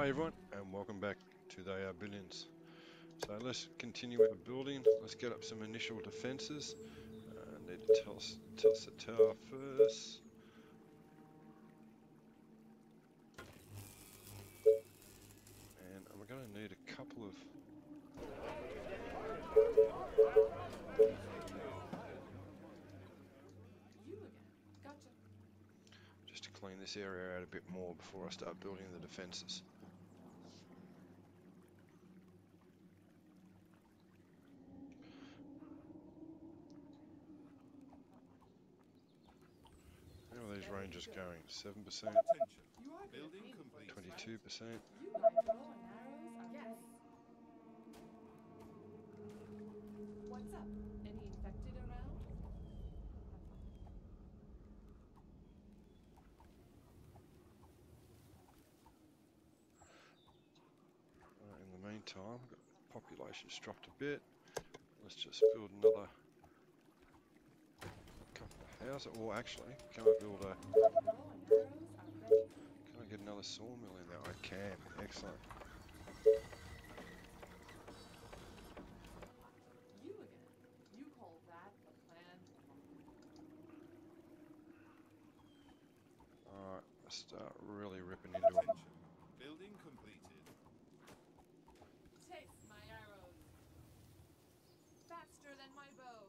Hi everyone, and welcome back to They Are Billions. So let's continue the building. Let's get up some initial defences. Uh, need to tell Tesla Tower first. And we're going to need a couple of... Just to clean this area out a bit more before I start building the defences. Range is going? 7%? 22%? What's up? Any infected around? in the meantime, population's dropped a bit. Let's just build another How's it? Well, actually, can I build a... Can I get another sawmill in there? I can. Excellent. Alright, let's start really ripping into it. Building completed. Taste my arrows. Faster than my bow.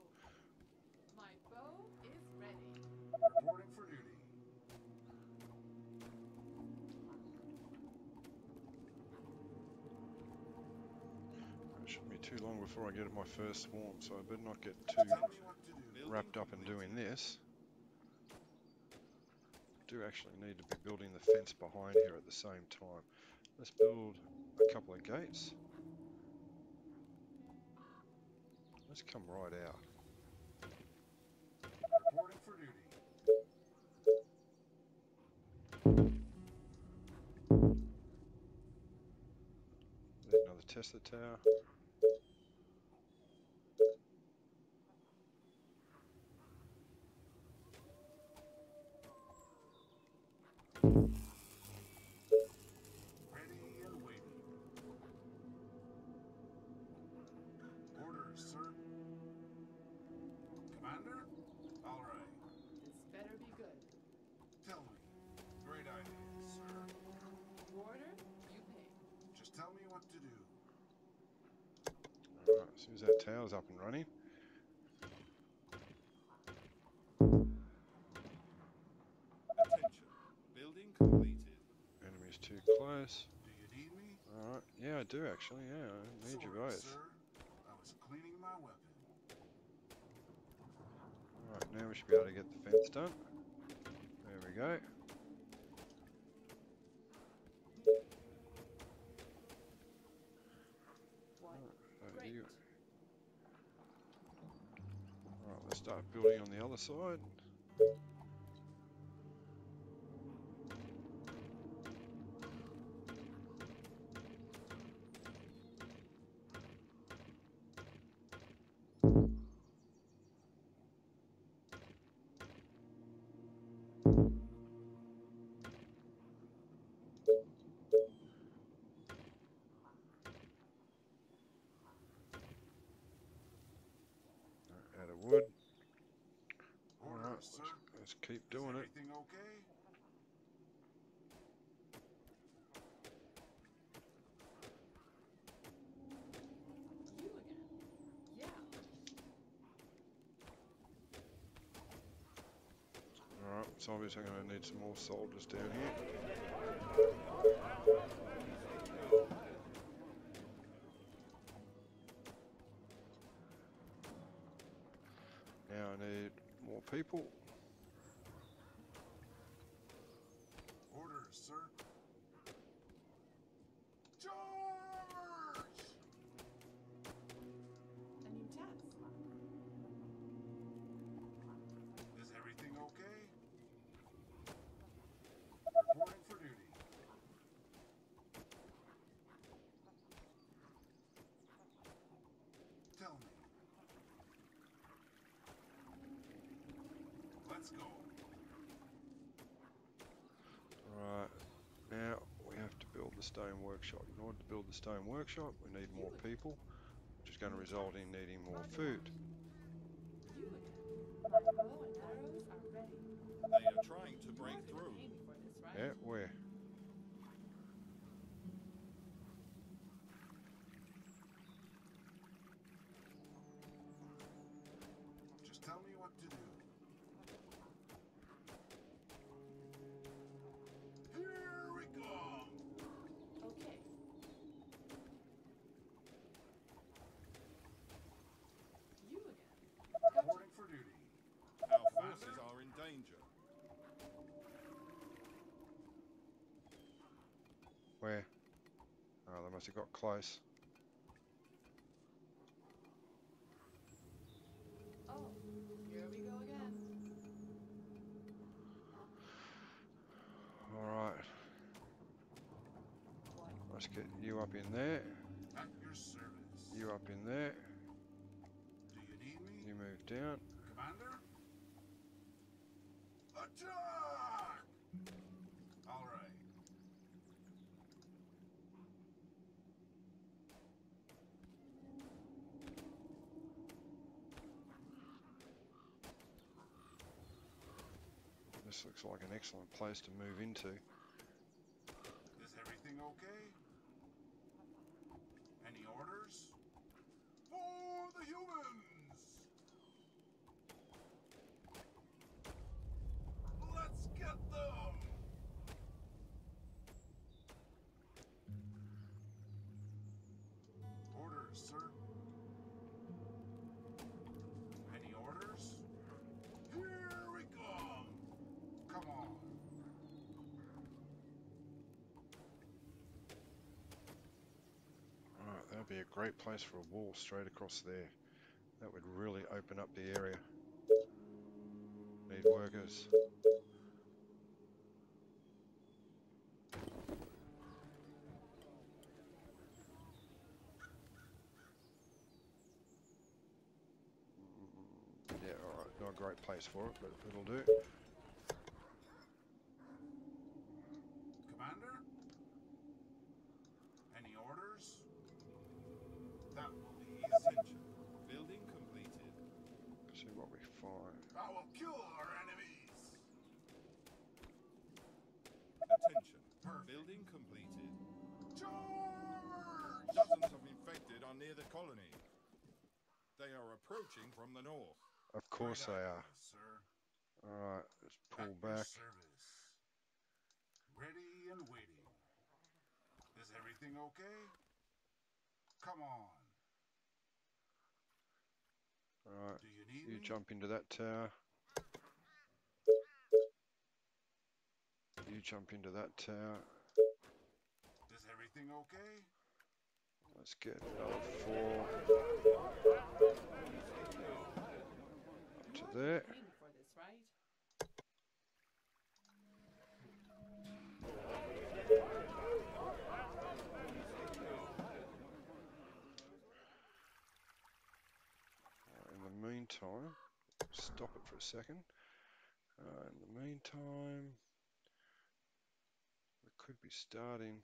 My bow is ready. Reporting for duty. It shouldn't be too long before I get my first swarm, so I better not get too wrapped up in doing this. I do actually need to be building the fence behind here at the same time. Let's build a couple of gates. Let's come right out. Another Tesla tower. Soon as that tower's up and running. I do actually, yeah, I need you both. Sir. I was cleaning my weapon. Alright, now we should be able to get the fence done. There we go. Right, you... Alright, let's start building on the other side. Let's keep doing it. Everything okay? You again? Yeah. Alright, so obviously I'm going to need some more soldiers down here. The stone workshop. In order to build the stone workshop, we need more people, which is going to result in needing more food. You again. My bow and arrows are ready. They are trying to break through. pay me for this, right? Yeah, where? Oh, they must have got close. Oh, here we go again. Alright, let's get you up in there, At your service. you up in there, Do you need me? you move down. Commander? Attack! All right. This looks like an excellent place to move into. Be a great place for a wall straight across there. That would really open up the area. Need workers. Yeah, alright, not a great place for it, but it'll do. Commander? Any orders? That will be essential. Building completed. See what we find. I will kill our enemies. Attention. Building completed. Charge! Dozens of infected are near the colony. They are approaching from the north. Of course they are. Sir. Alright, let's pull At back. service. Ready and waiting. Is everything okay? Come on. Alright, Do you need you me? jump into that tower. You jump into that tower. Everything okay? Let's get another four up to there. In the meantime, stop it for a second. Uh, in the meantime, we could be starting.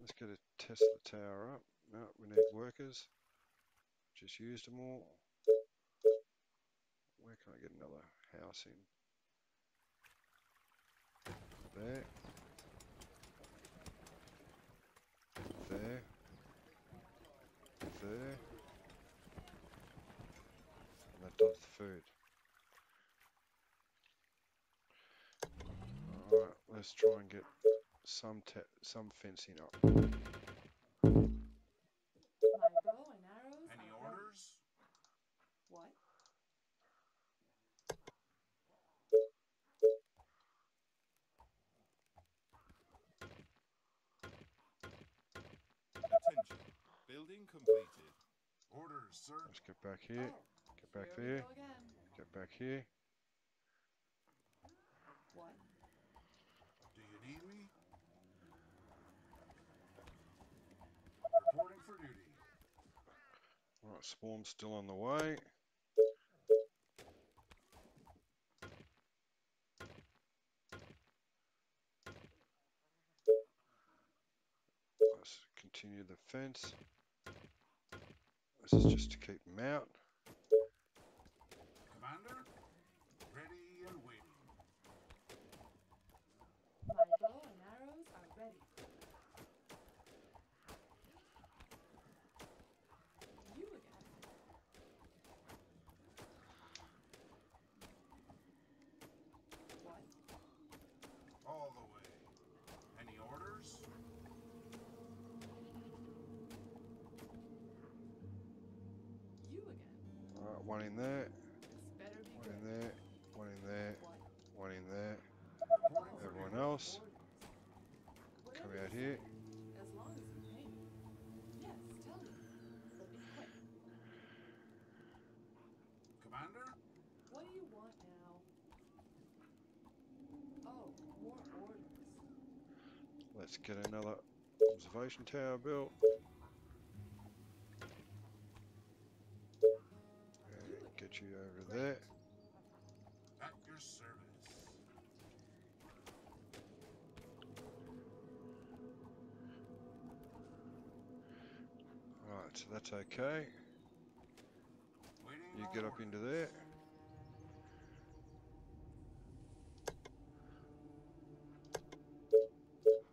Let's get a Tesla tower up. No, we need workers. Just used them all. Where can I get another house in? There. There. There. And that does the food. Alright, let's try and get some te- some fencing up. My bow and arrows Any orders? What? Attention. Building completed. Orders, sir. Let's get back here. Get back here there. we go again. Get back here. What? Do you need me? Reporting for duty. Swarm's still on the way. Let's continue the fence. This is just to keep them out. Commander, ready and waiting. My bow and arrows are ready. You again. What? All the way. Any orders? You again. Alright, one in there, This better be one in there, one in there, one in there. Everyone else, come out here. As long as you pay me. Yes, tell me. But be quick. Commander, What do you want now? Oh, more orders. Let's get another observation tower built. There. at your service. Right, so that's okay. You get up into there.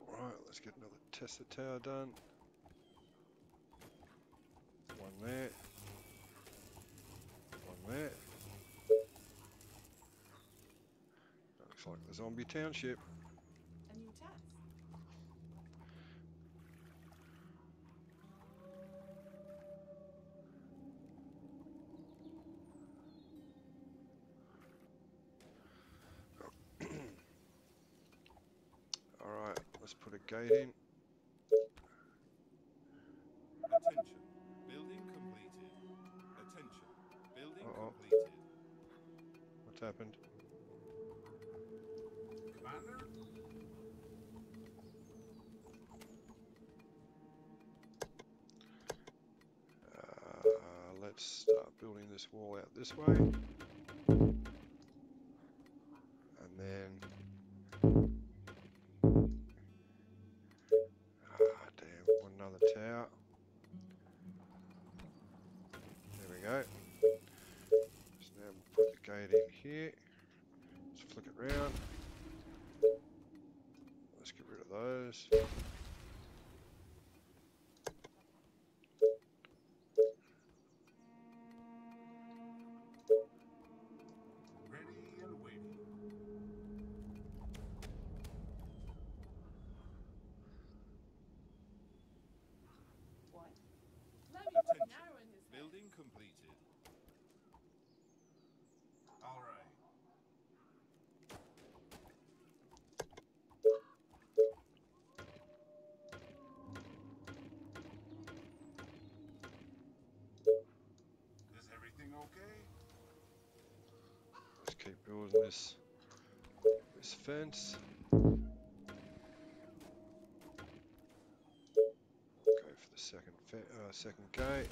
Right, let's get another Tesla tower done. One there. One there. That looks like the zombie township. A new task. Alright, let's put a gate in. Let's start building this wall out this way. Okay? Let's keep building this this fence. Go for the second uh, second gate.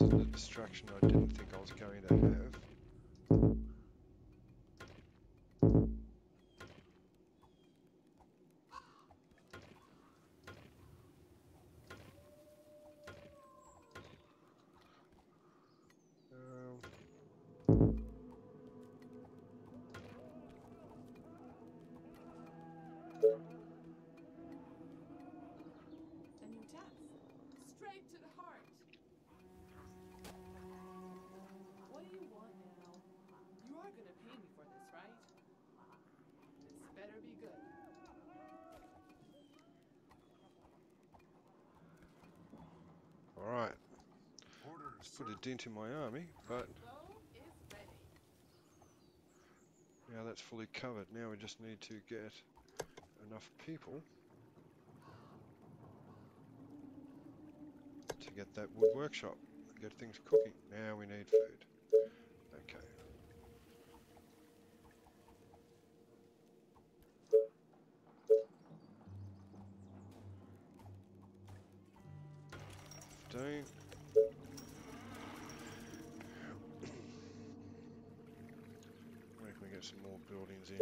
Is the distraction I didn't think I was going to have. A. Straight to the heart. You are gonna pay me for this, right? This better be good. all right. Yes, put a dent in my army, but Bow is ready. now that's fully covered. Now we just need to get enough people to get that wood workshop, get things cooking. Now we need food. Buildings in?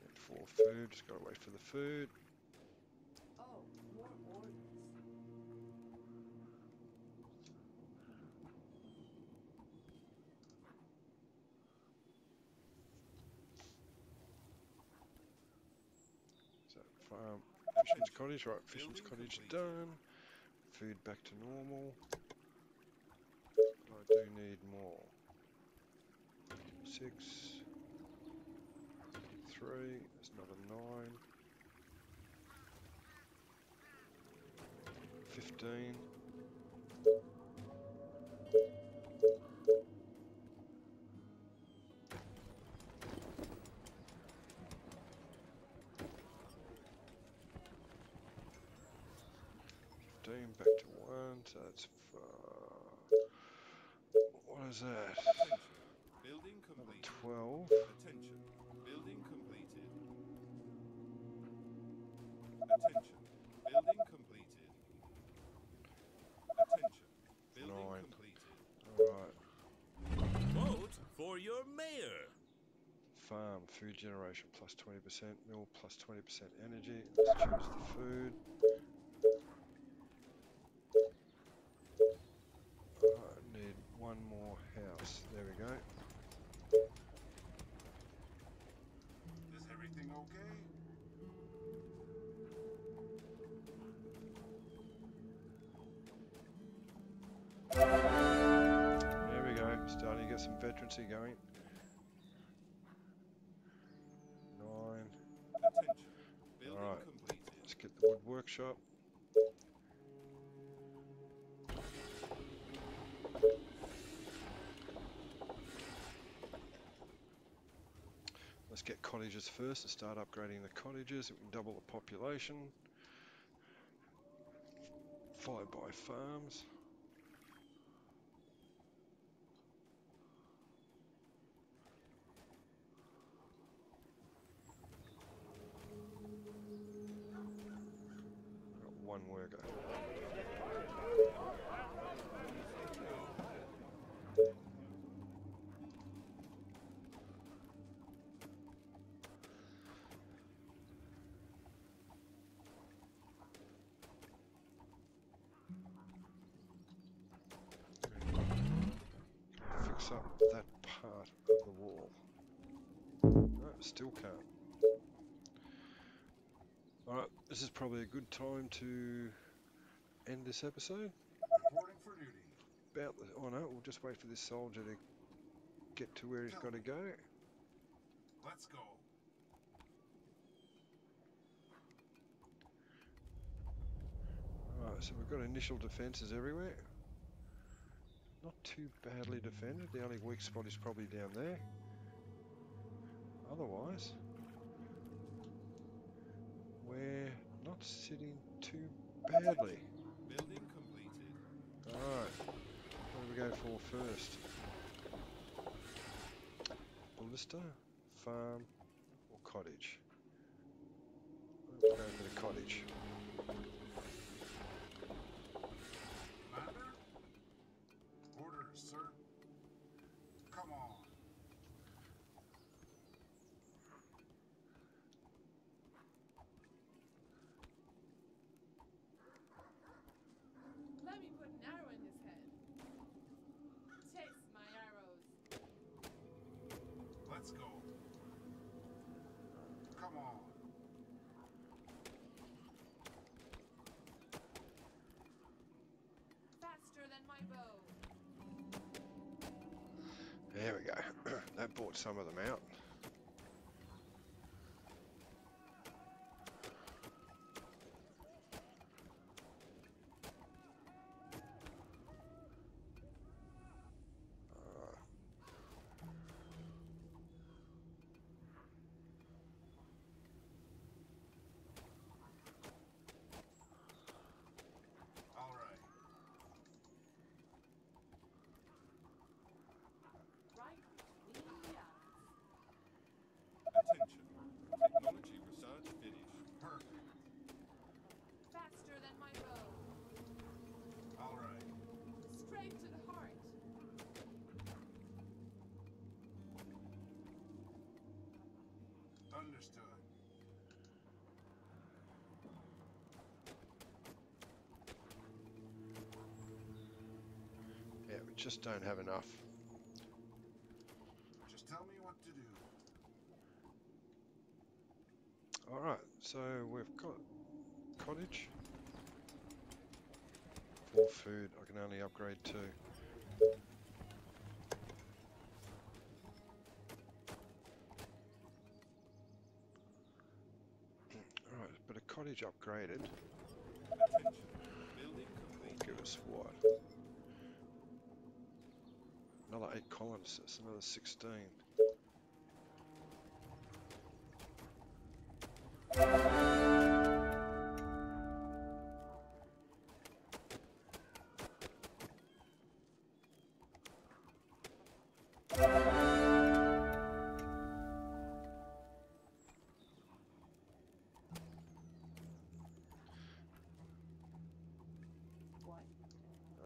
Get four food, just gotta wait for the food. Oh, more orders. So farm, fisherman's cottage, right, fisherman's cottage done. Food back to normal. I do need more. Six. Three, that's not a nine. Fifteen. Fifteen, back to one, so that's uh, what is that? Attention. Building completed. twelve. Attention. Building completed. Attention. Building completed. Attention. Building Nine. completed. Alright. Vote for your mayor. Farm, food generation plus 20%, mill plus 20% energy. Let's choose the food. Veterancy going. Nine. Alright. Let's get the wood workshop. Let's get cottages first and start upgrading the cottages. We can double the population. Followed by farms. Got one worker. Fix up that part of the wall. No, still can't. Alright, this is probably a good time to end this episode. Reporting for duty. About the, oh no, we'll just wait for this soldier to get to where he's got to go. Let's go. Alright, so we've got initial defences everywhere. Not too badly defended. The only weak spot is probably down there. Otherwise, we're not sitting too badly. Building completed. Alright, what do we go for first? Ballista, farm, or cottage? We'll go for the cottage. Commander? Orders, sir. Come on. Let me put an arrow in his head. Chase my arrows. Let's go. Come on. Faster than my bow. There we go. bought some of them out. Understood. Yeah, we just don't have enough. Just tell me what to do. Alright, so we've got cottage. Four food, I can only upgrade two. Alright, but a cottage upgraded Attention. Building will complete. give us what? Another eight colonists, that's another 16. Alright,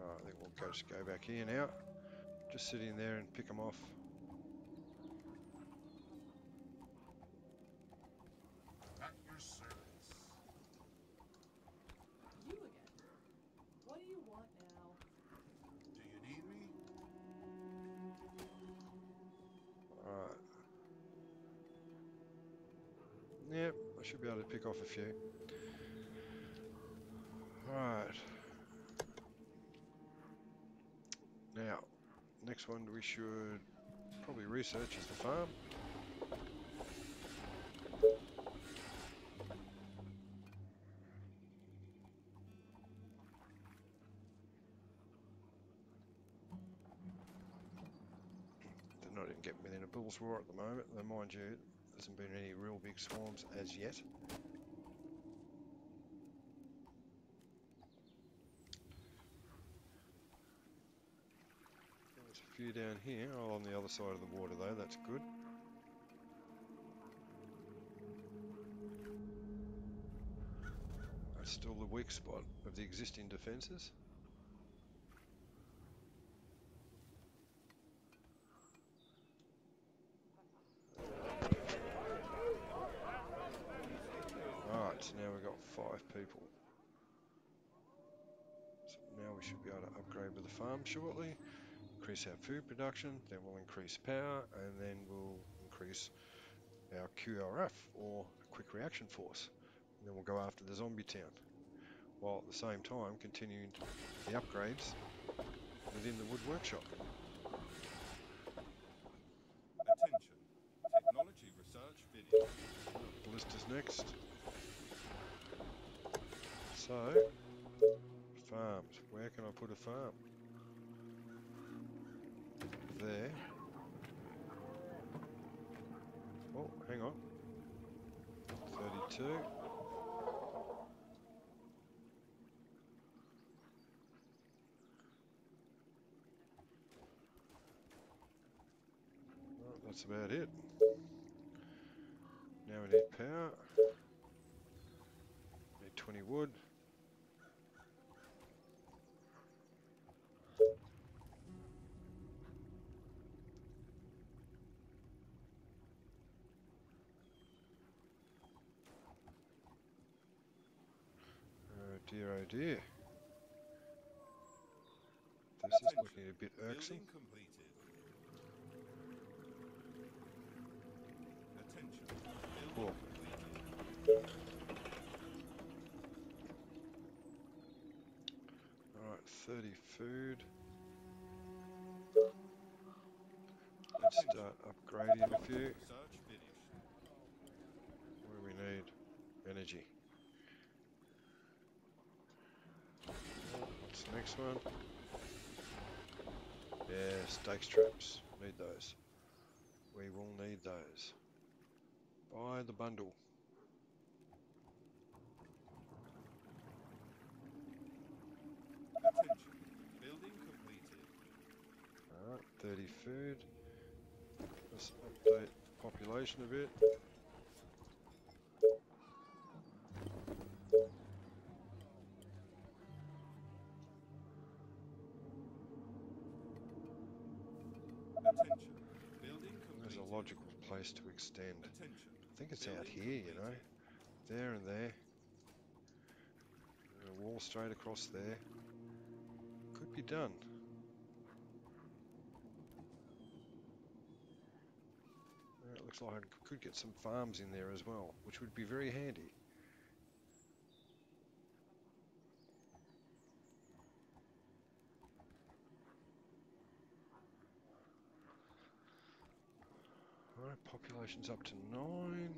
I think we'll go, just go back here now. Just sit in there and pick them off. At your service. You again. What do you want now? Do you need me? Alright. Yep, I should be able to pick off a few. Alright. Now, next one we should probably research is the farm. They're not even getting within a bull's roar at the moment, though mind you, there hasn't been any real big swarms as yet. There's a few down here, oh, on the other side of the water though, that's good. That's still the weak spot of the existing defences. Alright, so now we've got five people. So now we should be able to upgrade with the farm shortly. Increase our food production, then we'll increase power, and then we'll increase our QRF, or Quick Reaction Force. And then we'll go after the zombie town. While at the same time continuing the upgrades within the wood workshop. Attention. Technology research video. Ballista's next. So, farms. Where can I put a farm? There. Oh, hang on. 32. Well, that's about it. Now we need power. Need 20 wood. Oh dear, oh dear. This is looking a bit irksome. Cool. Alright, 30 food. Let's start upgrading a few. Research finished. What do we need? Energy. What's the next one? Yeah, stakes traps. Need those. We will need those. Buy the bundle. Attention. Building completed. Alright, 30 food. Let's update population a bit. Place to extend I think it's out here, you know. There and there. A wall straight across there. Could be done. It looks like I could get some farms in there as well, which would be very handy. Alright, population's up to nine.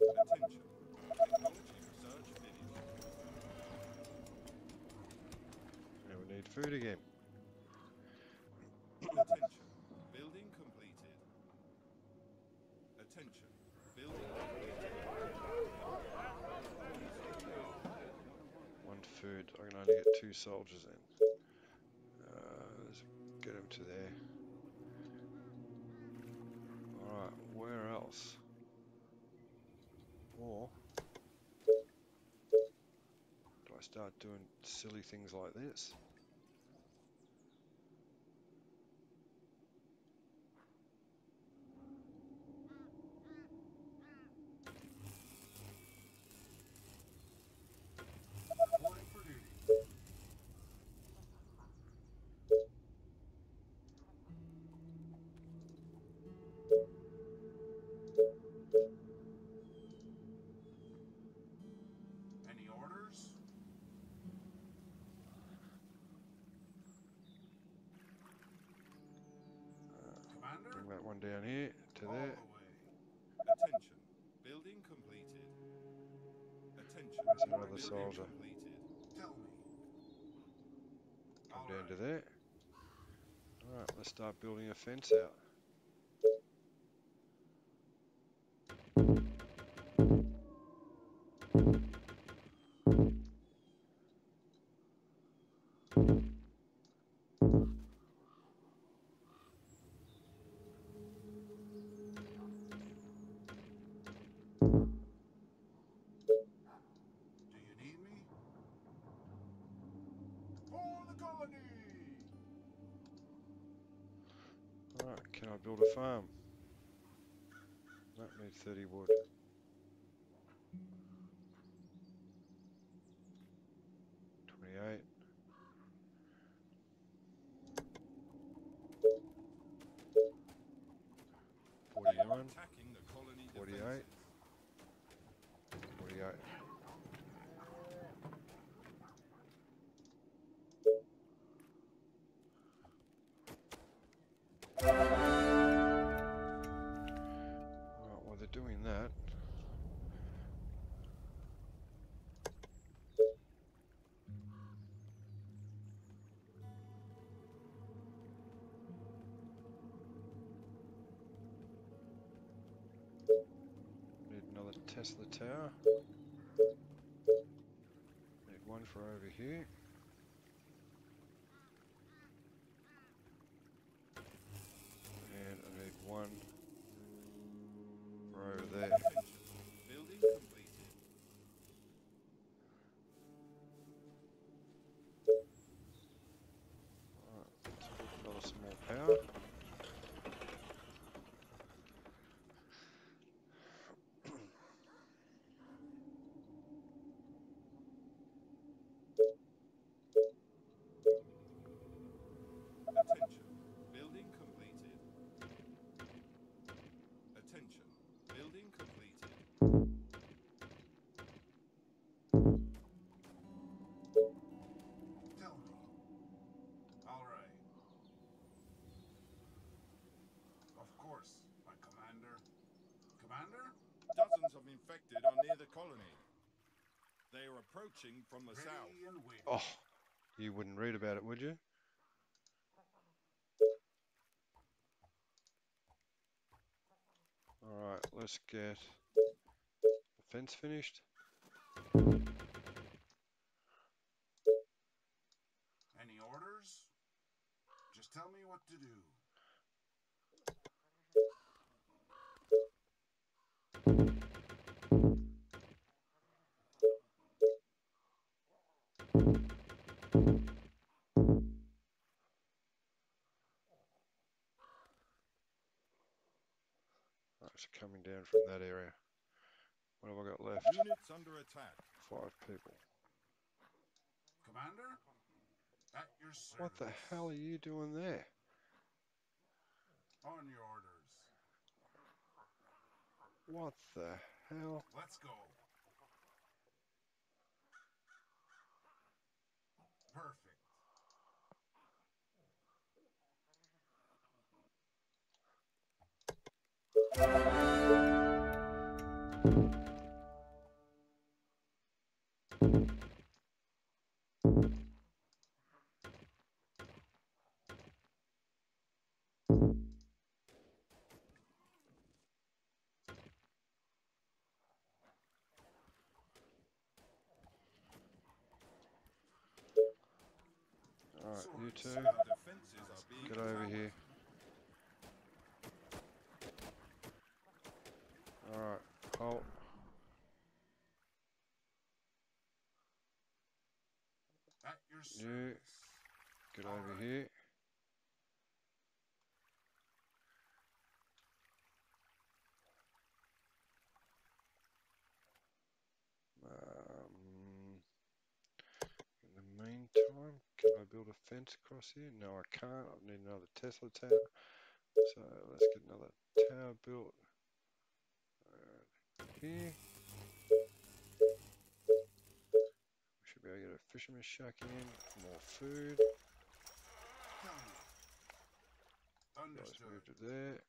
Attention. Technology research finished. Now we need food again. Attention. Building completed. Attention. Building completed. One food. I can only get two soldiers in. Uh, let's get them to there. Alright, where else? Or do I start doing silly things like this? Commander? Bring that one down here to there. the. Attention. Building completed. Attention. There's another Building soldier. completed. Tell me. Come All down right. to there. Alright, let's start building a fence out. Can I build a farm? That needs 30 wood. Twenty-eight. Attacking the colony 48. Tesla tower. Need one for over here. Infected are near the colony. They are approaching from the south. Ready and waiting. Oh, you wouldn't read about it, would you? Alright, let's get the fence finished. Any orders? Just tell me what to do. Coming down from that area. What have I got left? Units under attack. Five people. Commander? At your service. What the hell are you doing there? On your orders. What the hell? Let's go. Perfect. Alright, you two, get over here. Alright, halt. At your service. You, get over here. Um, in the meantime, can I build a fence across here? No, I can't. I need another Tesla tower. So let's get another tower built uh, here. We should be able to get shack in, more food. Guys, Understood. move to there.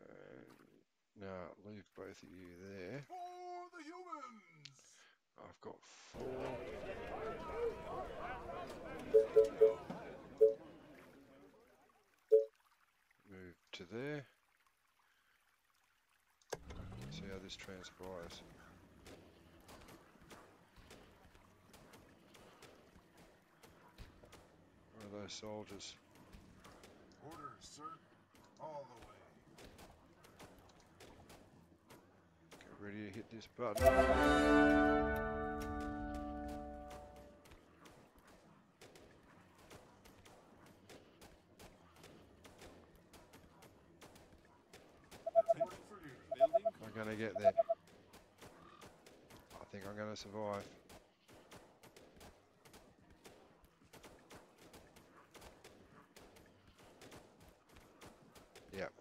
And now leave both of you there. For the humans! I've got four. Move to there. See how this transpires. Are those soldiers? Orders, sir. All the way. Get ready to hit this button. Reporting for duty. Building I'm gonna get there. I think I'm gonna survive. Yep.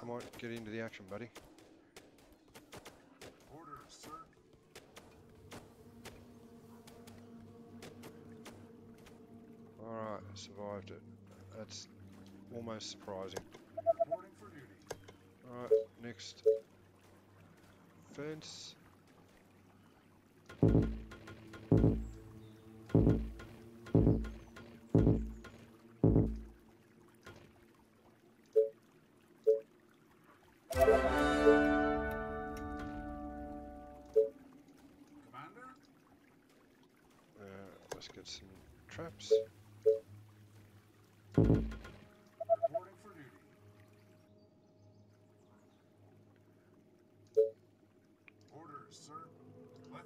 Come on, get into the action, buddy. Orders, sir. Alright, survived it. That's almost surprising. Reporting for duty. Alright, next. Fence.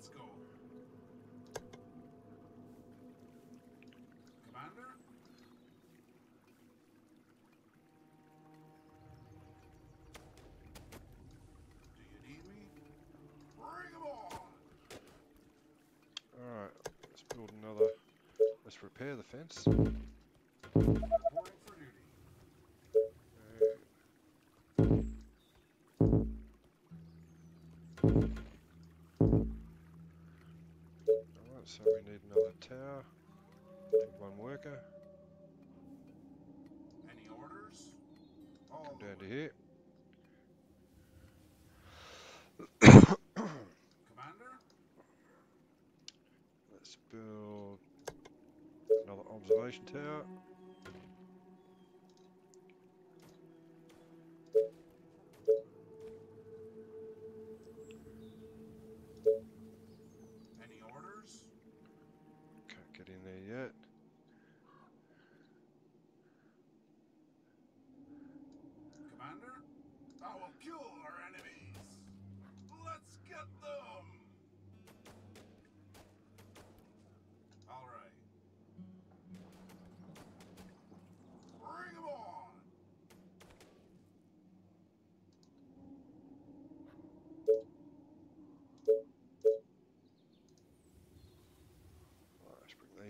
Let's go. Commander? Do you need me? Bring 'em on! Alright, let's build another. Let's repair the fence. So we need another tower. Need one worker. Any orders? All Come down to here. Commander? Let's build another observation tower.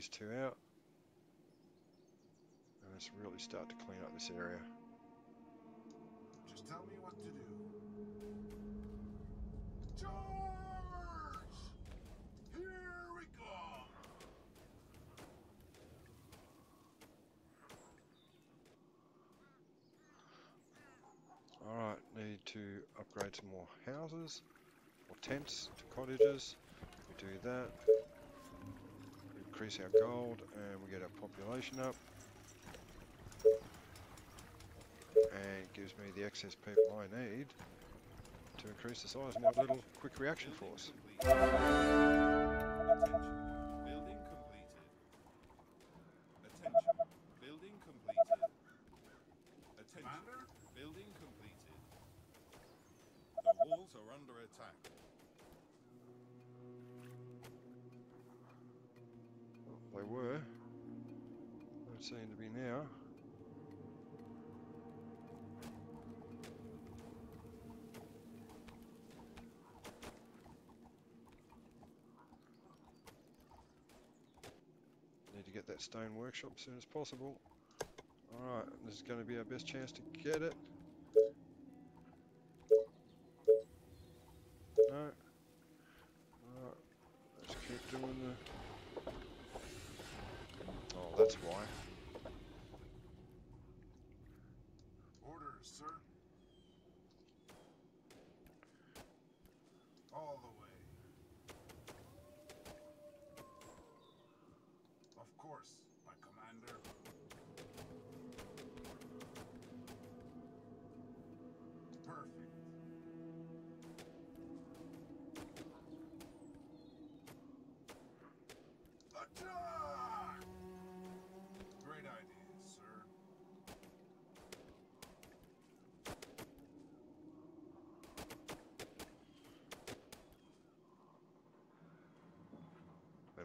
These two out. And let's really start to clean up this area. Just tell me what to do. Charge! Here we go! Alright, need to upgrade some more houses or tents to cottages. We do that. Increase our gold and we get our population up. And gives me the excess people I need to increase the size of my little quick reaction force. Get that stone workshop as soon as possible. Alright, this is going to be our best chance to get it.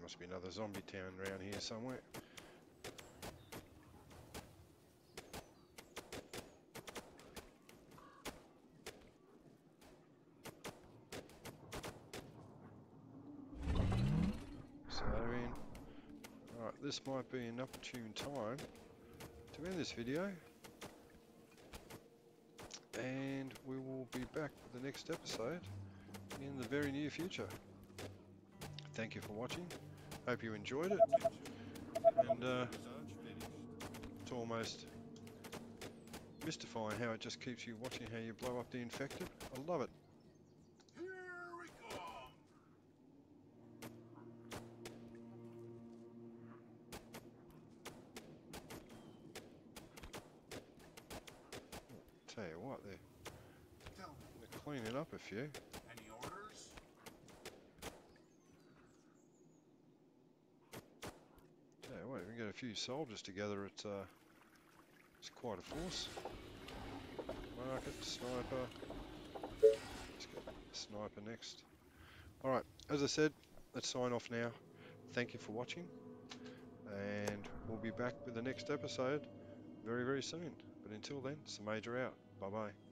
Must be another zombie town around here somewhere. So, this might be an opportune time to end this video. And we will be back for the next episode in the very near future. Thank you for watching. Hope you enjoyed it. And uh, it's almost mystifying how it just keeps you watching how you blow up the infected. I love it. Tell you what, they're, they're cleaning up a few. any orders? Tell you what, if we can get a few soldiers together, it's, uh, it's quite a force. Market, sniper. Let's get sniper next. Alright, as I said, let's sign off now. Thank you for watching. And we'll be back with the next episode very, very soon. But until then, Major out. Bye bye.